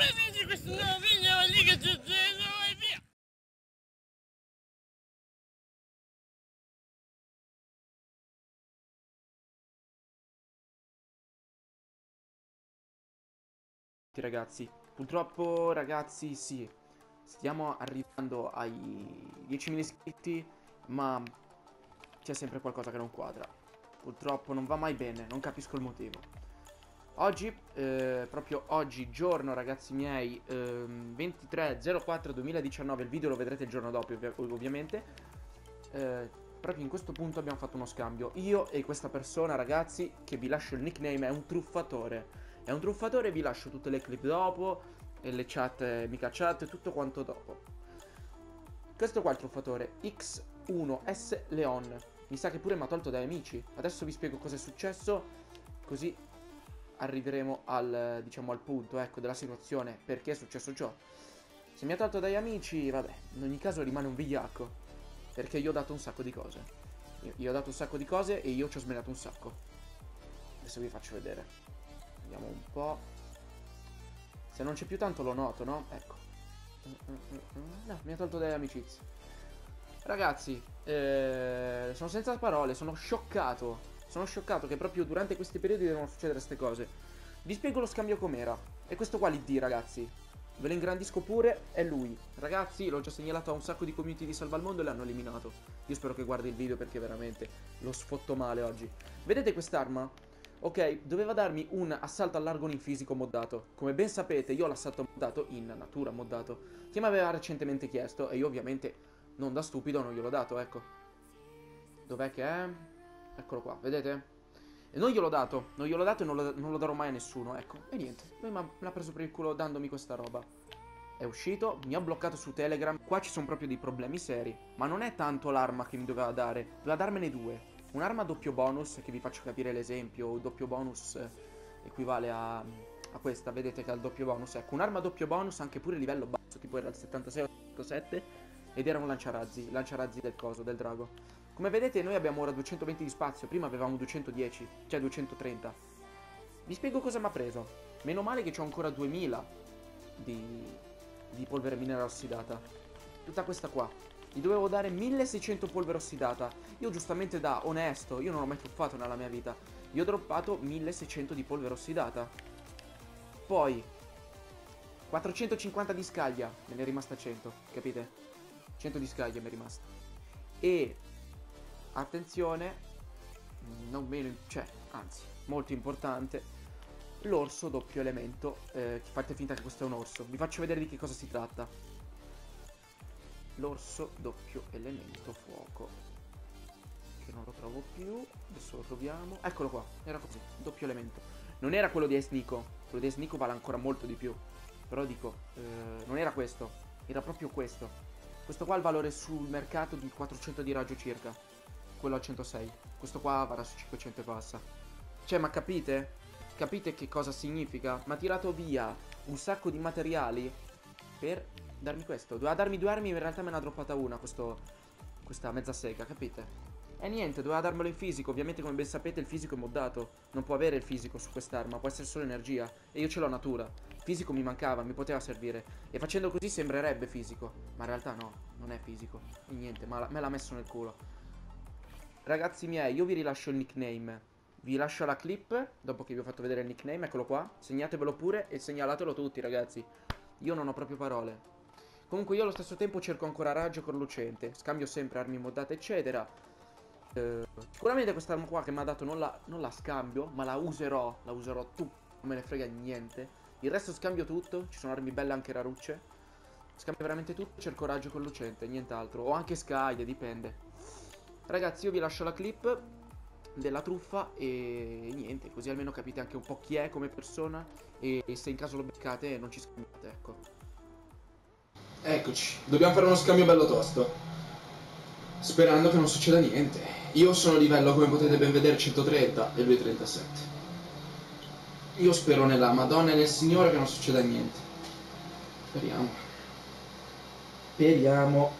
Prenditi questo nuovo video, lì che c'è e via! ragazzi purtroppo ragazzi sì. Stiamo arrivando ai 10.000 iscritti ma c'è sempre qualcosa che non quadra. Purtroppo non va mai bene non capisco il motivo oggi eh, proprio oggi giorno ragazzi miei eh, 23 2019 il video lo vedrete il giorno dopo ovvi ovviamente eh, proprio in questo punto abbiamo fatto uno scambio io e questa persona ragazzi che vi lascio il nickname è un truffatore è un truffatore, vi lascio tutte le clip dopo, e le chat, eh, mica chat, tutto quanto dopo. Questo qua è il truffatore, X1S Leon. Mi sa che pure mi ha tolto dai amici. Adesso vi spiego cosa è successo, così arriveremo al, diciamo, al punto, ecco, della situazione, perché è successo ciò. Se mi ha tolto dagli amici, vabbè, in ogni caso rimane un vigliacco, perché io ho dato un sacco di cose. Io, io ho dato un sacco di cose e io ci ho smenato un sacco. Adesso vi faccio vedere. Vediamo un po'. Se non c'è più tanto lo noto, no? Ecco. No, mi ha tolto delle amicizie. Ragazzi, eh, sono senza parole, sono scioccato. Sono scioccato che proprio durante questi periodi devono succedere queste cose. Vi spiego lo scambio com'era. E questo qua l'ID, ragazzi. Ve lo ingrandisco pure, è lui. Ragazzi, l'ho già segnalato a un sacco di community di Salva il Mondo e l'hanno eliminato. Io spero che guardi il video perché veramente lo sfotto male oggi. Vedete quest'arma? Ok, doveva darmi un assalto all'argon in fisico moddato. Come ben sapete, io ho l'assalto moddato in natura moddato. Chi mi aveva recentemente chiesto, e io ovviamente, non da stupido, non gliel'ho dato, ecco. Dov'è che è? Eccolo qua, vedete? E non gliel'ho dato, non gliel'ho dato e non lo, non lo, darò mai a nessuno, ecco. E niente, lui me l'ha preso per il culo dandomi questa roba. È uscito, mi ha bloccato su Telegram. Qua ci sono proprio dei problemi seri. Ma non è tanto l'arma che mi doveva dare, doveva darmene due. Un'arma doppio bonus, che vi faccio capire l'esempio, doppio bonus equivale a, a, questa, vedete che ha il doppio bonus. Ecco, un'arma doppio bonus anche pure a livello basso, tipo era il 76 o 7, ed era un lanciarazzi, lanciarazzi del coso, del drago. Come vedete noi abbiamo ora 220 di spazio, prima avevamo 210, cioè 230. Vi spiego cosa mi ha preso. Meno male che ho ancora 2000 di, di polvere minerale ossidata. Tutta questa qua. Gli dovevo dare 1600 polvere ossidata. Io giustamente da onesto, io non ho mai truffato nella mia vita. Gli ho droppato 1600 di polvere ossidata. Poi 450 di scaglia, me ne è rimasta 100, capite? 100 di scaglia mi è rimasta. E attenzione, non meno, cioè, anzi, molto importante, l'orso doppio elemento. Eh, fate finta che questo è un orso. Vi faccio vedere di che cosa si tratta. L'orso doppio elemento fuoco. Che non lo trovo più adesso lo troviamo. Eccolo qua era così doppio elemento. Non era quello di Esnico quello di Esnico vale ancora molto di più. Però dico eh, non era questo era proprio questo. Questo qua ha il valore sul mercato di 400 di raggio circa quello a 106 questo qua vale su 500 e passa cioè ma capite? capite che cosa significa? ma ha tirato via un sacco di materiali per darmi questo. Doveva darmi due armi, in realtà me ne ha droppata una, questo, questa mezza sega, capite? E niente, doveva darmelo in fisico. Ovviamente, come ben sapete, il fisico è moddato. Non può avere il fisico su quest'arma, può essere solo energia. E io ce l'ho natura. Fisico mi mancava, mi poteva servire. E facendo così sembrerebbe fisico. Ma in realtà no, non è fisico. E niente, ma me l'ha messo nel culo. Ragazzi miei, io vi rilascio il nickname. Vi lascio la clip, dopo che vi ho fatto vedere il nickname, eccolo qua. Segnatevelo pure e segnalatelo tutti, ragazzi. Io non ho proprio parole. Comunque io allo stesso tempo cerco ancora raggio con lucente. Scambio sempre armi moddate eccetera. Eh, sicuramente questa arma qua che mi ha dato non la, non la scambio, ma la userò. La userò tu. Non me ne frega niente. Il resto scambio tutto. Ci sono armi belle anche rarucce. Scambio veramente tutto. Cerco raggio con lucente, nient'altro. O anche scaglie, dipende. Ragazzi io vi lascio la clip della truffa e niente, così almeno capite anche un po' chi è come persona e, e se in caso lo beccate non ci scambiate, ecco. Eccoci, dobbiamo fare uno scambio bello tosto. Sperando che non succeda niente. Io sono livello, come potete ben vedere, 130 e lui 37. Io spero nella Madonna e nel Signore che non succeda niente. Speriamo. Speriamo.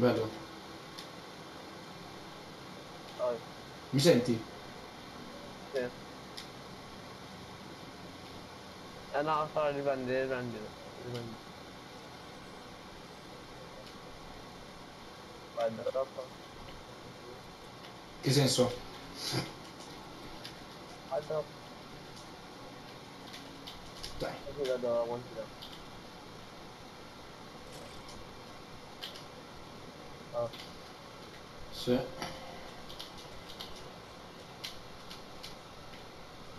Bello. Dai, Mi senti? sì. Eh no, sto riprendere, riprendere. riprendere. Guarda, troppo. Che senso? Guarda. Dai. Così la do la Ah, Sì.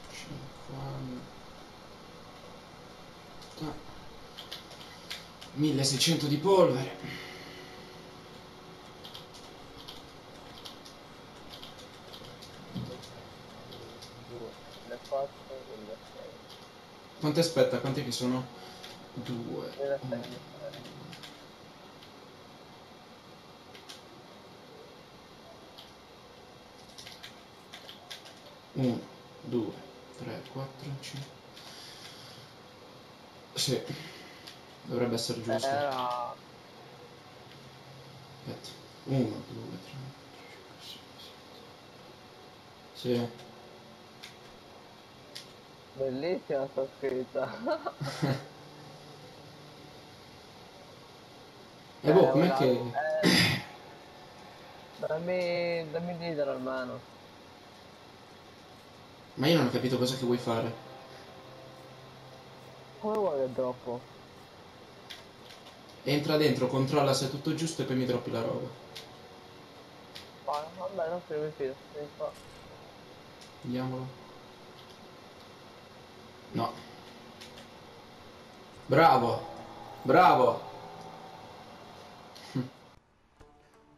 50 1600 di polvere. E quanti aspetta? Quanti che sono? due E le sei, le sei. 1 2 3 4 5 sì dovrebbe essere giusto. Era... aspetta. 1 2 3 4 5 6 7 sì. Bellissima sta scritta. e boh Eh, com'è che eh, dammi, dammi leader almeno. Ma io non ho capito cosa che vuoi fare Come vuoi che droppo? entra dentro controlla se è tutto giusto e poi mi droppi la roba Ma vabbè, non mi fido. Vieni qua. Vediamolo. No. Bravo. Bravo.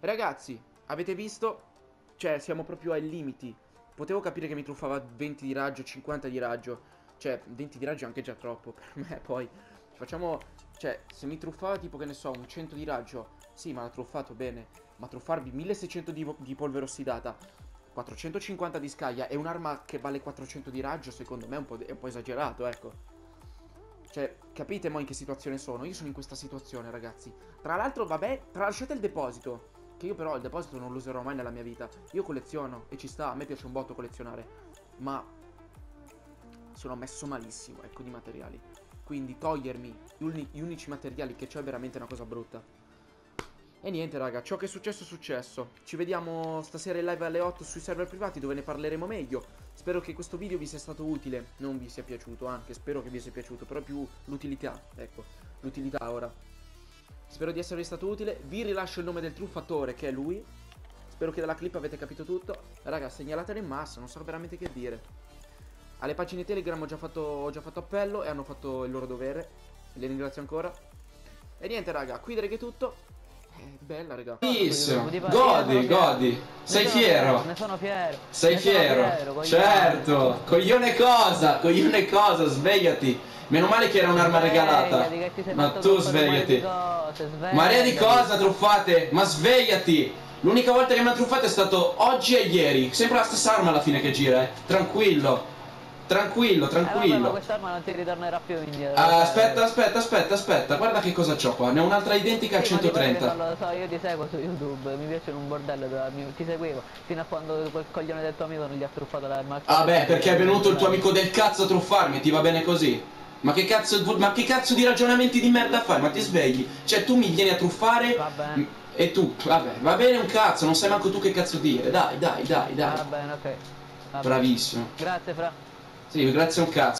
Ragazzi, avete visto? Cioè, siamo proprio ai limiti. Potevo capire che mi truffava 20 di raggio, 50 di raggio. Cioè, 20 di raggio è anche già troppo per me, poi. Facciamo... Cioè, se mi truffava tipo, che ne so, un 100 di raggio, sì, ma l'ha truffato bene. Ma truffarvi 1600 di, di polvere ossidata, 450 di scaglia e un'arma che vale 400 di raggio, secondo me è un po', è un po' esagerato, ecco. Cioè, capite mo in che situazione sono? Io sono in questa situazione, ragazzi. Tra l'altro, vabbè, tralasciate il deposito. Che io però il deposito non lo userò mai nella mia vita. Io colleziono e ci sta, a me piace un botto collezionare. Ma sono messo malissimo, ecco, di materiali. Quindi togliermi gli, uni- gli unici materiali che c'ho è veramente una cosa brutta. E niente raga, ciò che è successo è successo. Ci vediamo stasera in live alle 8 sui server privati dove ne parleremo meglio. Spero che questo video vi sia stato utile, non vi sia piaciuto, anche spero che vi sia piaciuto, però più l'utilità, ecco, l'utilità ora. Spero di esservi stato utile, vi rilascio il nome del truffatore che è lui. Spero che dalla clip avete capito tutto. Raga, segnalatelo in massa, non so veramente che dire. Alle pagine Telegram ho già fatto, ho già fatto appello e hanno fatto il loro dovere. Le ringrazio ancora. E niente raga, qui direi che è tutto. È bella raga. Benissimo. Godi, fiero. godi. Sei fiero? Ne sono fiero. Sei fiero? coglione. Certo. Coglione cosa? Coglione cosa? Svegliati. Meno male che era un'arma regalata. Ma tu svegliati. Marea di cosa truffate? Ma svegliati! L'unica volta che mi ha truffato è stato oggi e ieri. Sempre la stessa arma alla fine che gira, eh. Tranquillo. Tranquillo, Eh, vabbè, ma tranquillo. quest'arma non ti ritornerà più indietro. Ah, cioè- aspetta, aspetta, aspetta, aspetta. Guarda che cosa c'ho qua. Ne ho un'altra identica al Sì, che 130. Non lo so, io ti seguo su YouTube, mi piace un bordello, mi- ti seguivo, fino a quando quel coglione del tuo amico non gli ha truffato l'arma. Ah beh, perché è venuto il tuo amico del cazzo a truffarmi, ti va bene così? Ma che cazzo, ma che cazzo di ragionamenti di merda fai? Ma ti svegli? Cioè tu mi vieni a truffare Va bene. e tu, vabbè, va bene un cazzo, non sai manco tu che cazzo dire. Dai, dai, dai, Va dai. bene, ok. Va. Bravissimo. Grazie, Fra. Sì, grazie un cazzo.